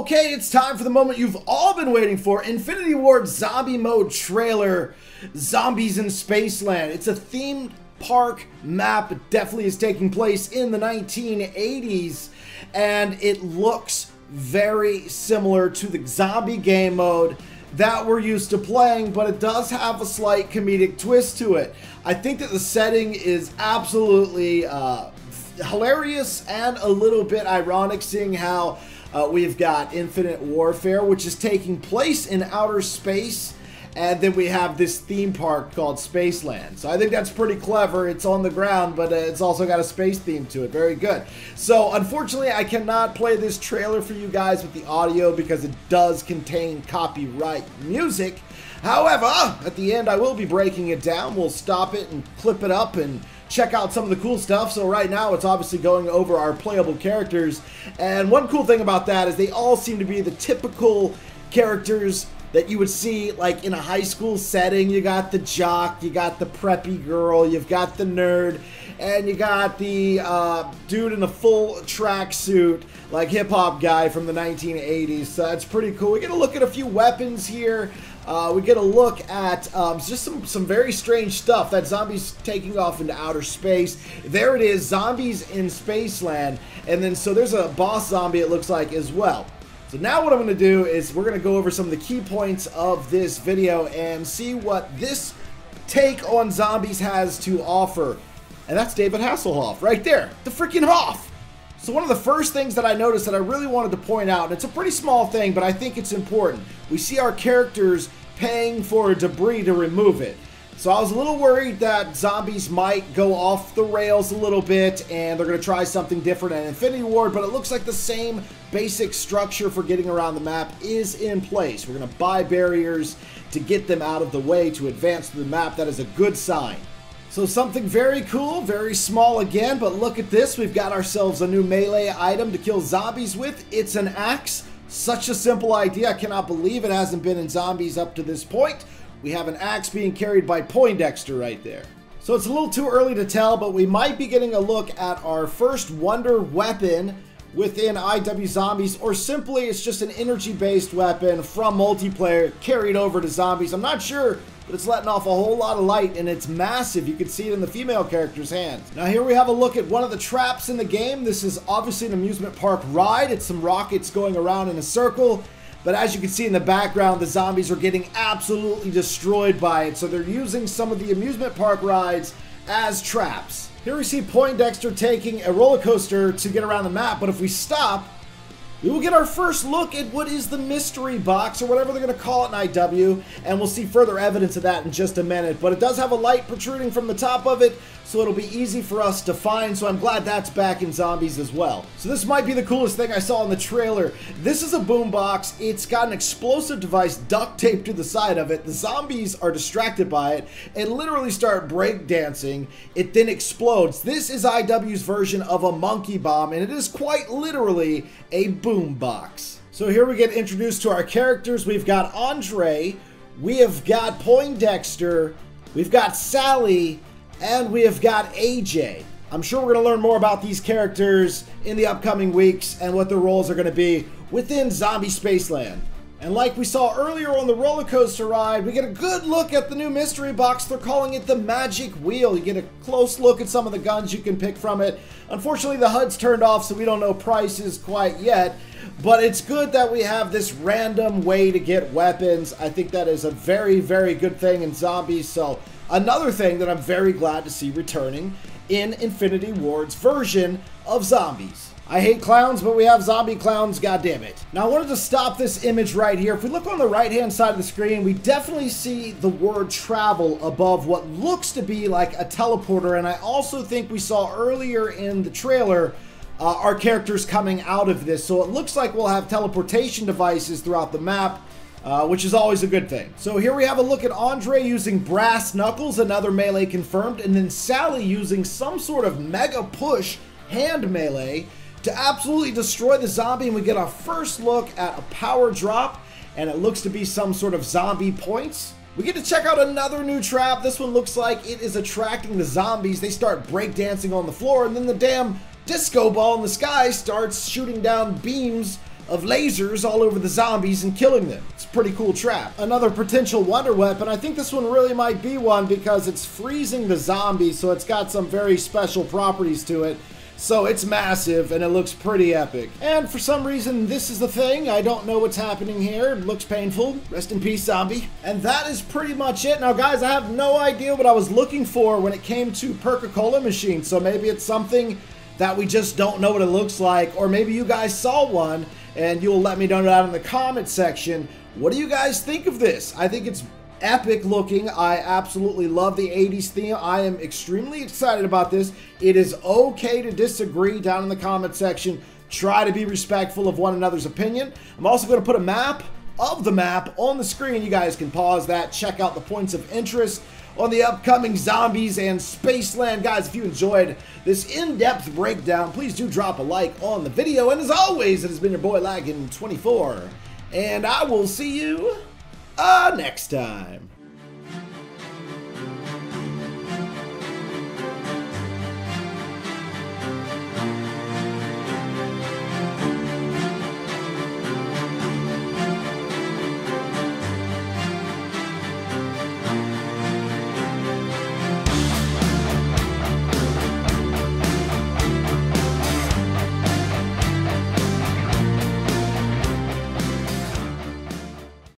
Okay, it's time for the moment you've all been waiting for Infinity Ward Zombie Mode trailer Zombies in Spaceland. It's a themed park map. Definitely is taking place in the 1980s, and it looks very similar to the zombie game mode that we're used to playing, but it does have a slight comedic twist to it. I think that the setting is absolutely uh, hilarious and a little bit ironic, seeing how uh, we've got Infinite Warfare, which is taking place in outer space. And then we have this theme park called Spaceland. So I think that's pretty clever. It's on the ground, but uh, it's also got a space theme to it. Very good. So unfortunately, I cannot play this trailer for you guys with the audio because it does contain copyright music. However, at the end, I will be breaking it down. We'll stop it and clip it up and check out some of the cool stuff. So right now it's obviously going over our playable characters. And one cool thing about that is they all seem to be the typical characters that you would see like in a high school setting. You got the jock, you got the preppy girl, you've got the nerd, and you got the uh, dude in a full tracksuit, like hip hop guy from the 1980s. So that's pretty cool. We get a look at a few weapons here. Uh, we get a look at um, just some, some very strange stuff. That zombies taking off into outer space. There it is, zombies in Spaceland. And then, so there's a boss zombie, it looks like, as well. So now what I'm going to do is we're going to go over some of the key points of this video and see what this take on zombies has to offer. And that's David Hasselhoff right there. The freaking Hoff! So one of the first things that I noticed that I really wanted to point out, and it's a pretty small thing, but I think it's important. We see our characters paying for debris to remove it. So I was a little worried that zombies might go off the rails a little bit and they're going to try something different at Infinity Ward, but it looks like the same basic structure for getting around the map is in place. We're going to buy barriers to get them out of the way to advance through the map. That is a good sign. So something very cool, very small again, but look at this. We've got ourselves a new melee item to kill zombies with. It's an axe. Such a simple idea. I cannot believe it hasn't been in zombies up to this point. We have an axe being carried by Poindexter right there. So it's a little too early to tell, but we might be getting a look at our first wonder weapon within IW Zombies, or simply it's just an energy-based weapon from multiplayer carried over to zombies. I'm not sure but it's letting off a whole lot of light and it's massive. You can see it in the female character's hands. Now here we have a look at one of the traps in the game. This is obviously an amusement park ride. It's some rockets going around in a circle. But as you can see in the background, the zombies are getting absolutely destroyed by it. So they're using some of the amusement park rides as traps. Here we see Poindexter taking a roller coaster to get around the map, but if we stop, we will get our first look at what is the mystery box, or whatever they're going to call it in IW, and we'll see further evidence of that in just a minute. But it does have a light protruding from the top of it, so it'll be easy for us to find, so I'm glad that's back in Zombies as well. So this might be the coolest thing I saw in the trailer. This is a boombox. It's got an explosive device duct taped to the side of it. The zombies are distracted by it and literally start breakdancing. It then explodes. This is IW's version of a monkey bomb, and it is quite literally a boom boombox. So here we get introduced to our characters. We've got Andre, we have got Poindexter, we've got Sally, and we have got AJ. I'm sure we're going to learn more about these characters in the upcoming weeks and what their roles are going to be within Zombie Spaceland. And like we saw earlier on the roller coaster ride, we get a good look at the new mystery box. They're calling it the Magic Wheel. You get a close look at some of the guns you can pick from it. Unfortunately, the HUD's turned off, so we don't know prices quite yet. But it's good that we have this random way to get weapons. I think that is a very, very good thing in zombies. So another thing that I'm very glad to see returning in Infinity Ward's version of zombies. I hate clowns, but we have zombie clowns, God damn it! Now I wanted to stop this image right here. If we look on the right hand side of the screen, we definitely see the word travel above what looks to be like a teleporter, and I also think we saw earlier in the trailer uh, our characters coming out of this. So it looks like we'll have teleportation devices throughout the map, uh, which is always a good thing. So here we have a look at Andre using Brass Knuckles, another melee confirmed, and then Sally using some sort of mega push hand melee to absolutely destroy the zombie. And we get our first look at a power drop, and it looks to be some sort of zombie points. We get to check out another new trap. This one looks like it is attracting the zombies. They start breakdancing on the floor, and then the damn disco ball in the sky starts shooting down beams of lasers all over the zombies and killing them. It's a pretty cool trap. Another potential wonder weapon, I think this one really might be one because it's freezing the zombies, so it's got some very special properties to it. So it's massive and it looks pretty epic. And for some reason, this is the thing. I don't know what's happening here. It looks painful. Rest in peace, zombie. And that is pretty much it. Now, guys, I have no idea what I was looking for when it came to Perk-a-Cola machines. So maybe it's something that we just don't know what it looks like. Or maybe you guys saw one and you'll let me know that in the comment section. What do you guys think of this? I think it's epic looking. I absolutely love the 80s theme. I am extremely excited about this. It is okay to disagree down in the comment section. Try to be respectful of one another's opinion. I'm also going to put a map of the map on the screen. You guys can pause that, check out the points of interest on the upcoming Zombies and Spaceland. Guys, if you enjoyed this in-depth breakdown, please do drop a like on the video. And as always, it has been your boy Laggin24, and I will see you uh, next time.